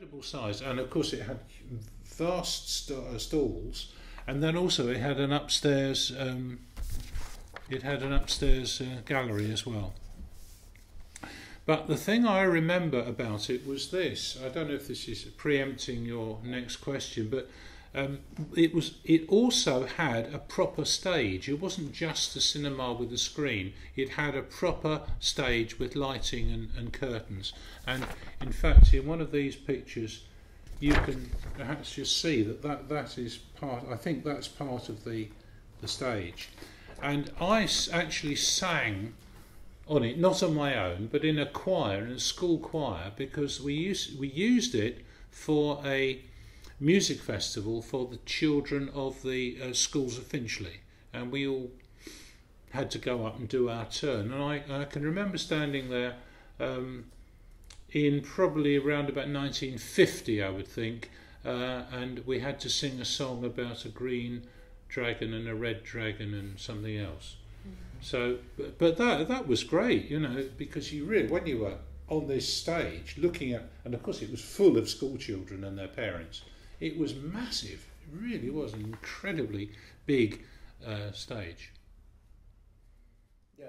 incredible size, and of course it had vast st- uh, stalls, and then also it had an upstairs. Um, it had an upstairs uh, gallery as well. But the thing I remember about it was this. I don't know if this is preempting your next question, but um, it was. It also had a proper stage. It wasn't just a cinema with a screen. It had a proper stage with lighting and, and curtains. And in fact, in one of these pictures, you can perhaps just see that, that that is part. I think that's part of the the stage. And I actually sang on it, not on my own, but in a choir, in a school choir, because we used we used it for a music festival for the children of the uh, schools of Finchley, and we all had to go up and do our turn. And I, I can remember standing there um, in probably around about 1950, I would think, uh, and we had to sing a song about a green dragon and a red dragon and something else. Mm-hmm. So, but, but that that was great, you know, because you really when you were on this stage looking at, and of course it was full of school children and their parents it was massive. It really was an incredibly big uh, stage. Yeah.